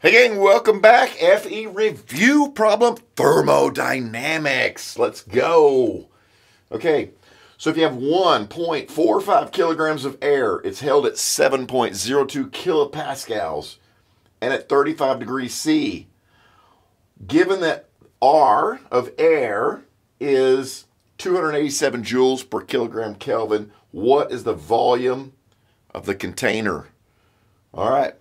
Hey gang, welcome back. FE review problem thermodynamics. Let's go. Okay, so if you have 1.45 kilograms of air, it's held at 7.02 kilopascals and at 35 degrees C. Given that R of air is 287 joules per kilogram Kelvin, what is the volume of the container? All right,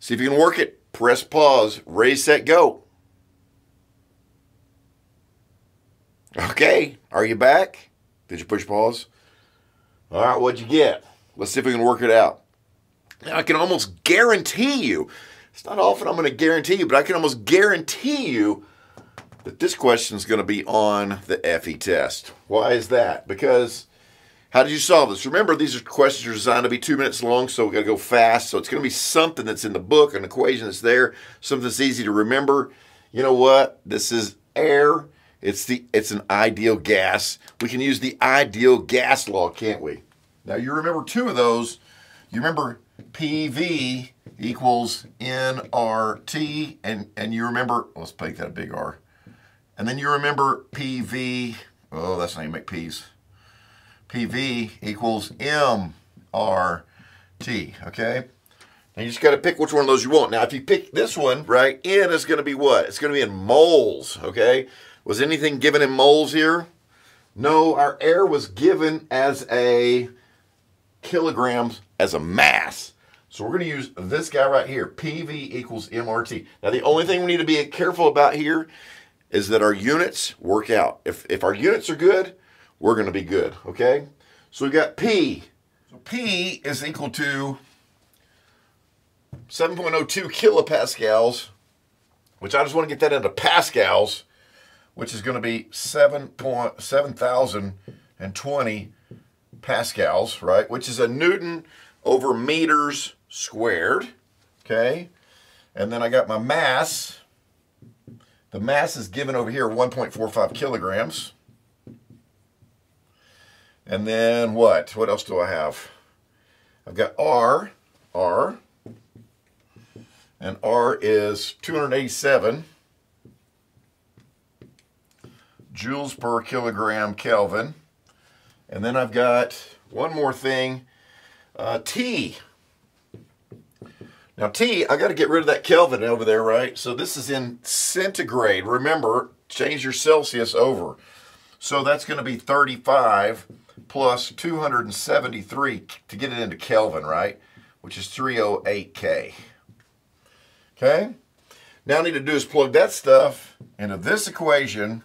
see if you can work it press pause, raise, set, go. Okay, are you back? Did you push pause? All right, what'd you get? Let's see if we can work it out. Now, I can almost guarantee you, it's not often I'm going to guarantee you, but I can almost guarantee you that this question is going to be on the FE test. Why is that? Because how did you solve this? Remember, these are questions are designed to be two minutes long, so we got to go fast. So it's going to be something that's in the book, an equation that's there, something that's easy to remember. You know what? This is air. It's the it's an ideal gas. We can use the ideal gas law, can't we? Now you remember two of those. You remember PV equals nRT, and and you remember let's make that a big R, and then you remember PV. Oh, that's not even make P's. PV equals MRT, okay? And you just got to pick which one of those you want. Now, if you pick this one, right, N is going to be what? It's going to be in moles, okay? Was anything given in moles here? No, our air was given as a kilograms as a mass. So we're going to use this guy right here, PV equals MRT. Now, the only thing we need to be careful about here is that our units work out. If, if our units are good, we're going to be good, okay? So we got P. So P is equal to 7.02 kilopascals, which I just want to get that into pascals, which is going to be 7,020 pascals, right? Which is a Newton over meters squared, okay? And then I got my mass. The mass is given over here 1.45 kilograms. And then what? What else do I have? I've got R, R, and R is 287 joules per kilogram Kelvin. And then I've got one more thing, uh, T. Now T, I got to get rid of that Kelvin over there, right? So this is in centigrade. Remember, change your Celsius over. So that's going to be 35 plus 273 to get it into Kelvin, right? Which is 308K. Okay? Now I need to do is plug that stuff into this equation.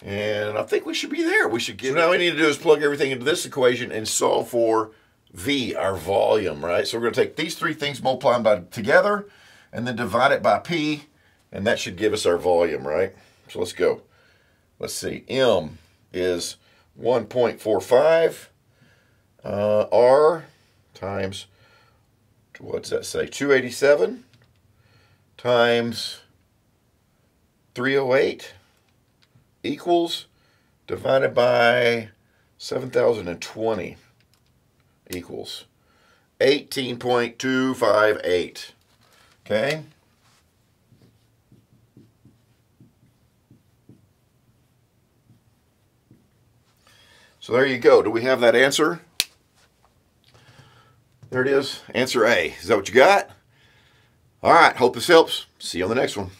And I think we should be there. We should get. So now we need to do is plug everything into this equation and solve for V, our volume, right? So we're going to take these three things, multiply them by together, and then divide it by P, and that should give us our volume, right? So let's go. Let's see. M is 1.45 uh, R times, what's that say, 287 times 308 equals divided by 7,020 equals 18.258. Okay? So there you go. Do we have that answer? There it is. Answer A. Is that what you got? All right. Hope this helps. See you on the next one.